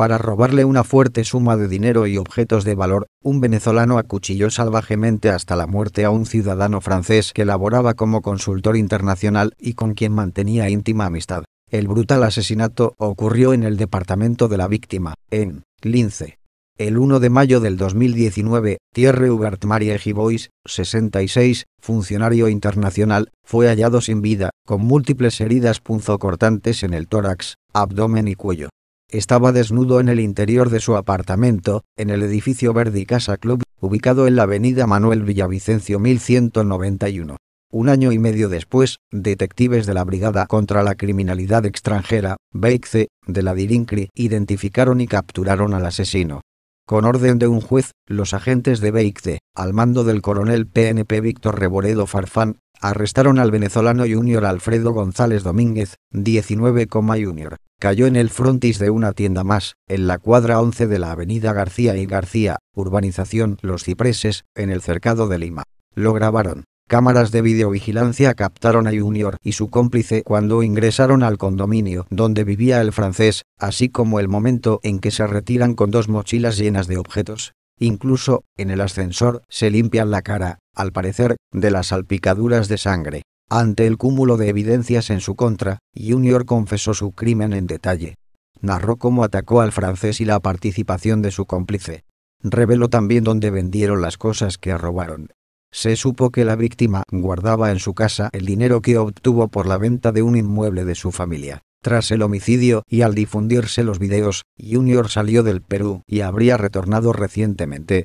Para robarle una fuerte suma de dinero y objetos de valor, un venezolano acuchilló salvajemente hasta la muerte a un ciudadano francés que laboraba como consultor internacional y con quien mantenía íntima amistad. El brutal asesinato ocurrió en el departamento de la víctima, en Lince. El 1 de mayo del 2019, Thierry Hubert Marie Gibois, 66, funcionario internacional, fue hallado sin vida, con múltiples heridas punzocortantes en el tórax, abdomen y cuello. Estaba desnudo en el interior de su apartamento, en el edificio Verdi Casa Club, ubicado en la avenida Manuel Villavicencio 1191. Un año y medio después, detectives de la Brigada contra la Criminalidad Extranjera, BEICE, de la Dirincri, identificaron y capturaron al asesino. Con orden de un juez, los agentes de BEICE, al mando del coronel PNP Víctor Reboredo Farfán, arrestaron al venezolano Junior Alfredo González Domínguez, 19, Junior. Cayó en el frontis de una tienda más, en la cuadra 11 de la avenida García y García, urbanización Los Cipreses, en el cercado de Lima. Lo grabaron. Cámaras de videovigilancia captaron a Junior y su cómplice cuando ingresaron al condominio donde vivía el francés, así como el momento en que se retiran con dos mochilas llenas de objetos. Incluso, en el ascensor, se limpian la cara, al parecer, de las salpicaduras de sangre. Ante el cúmulo de evidencias en su contra, Junior confesó su crimen en detalle. Narró cómo atacó al francés y la participación de su cómplice. Reveló también dónde vendieron las cosas que robaron. Se supo que la víctima guardaba en su casa el dinero que obtuvo por la venta de un inmueble de su familia. Tras el homicidio y al difundirse los videos, Junior salió del Perú y habría retornado recientemente,